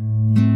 you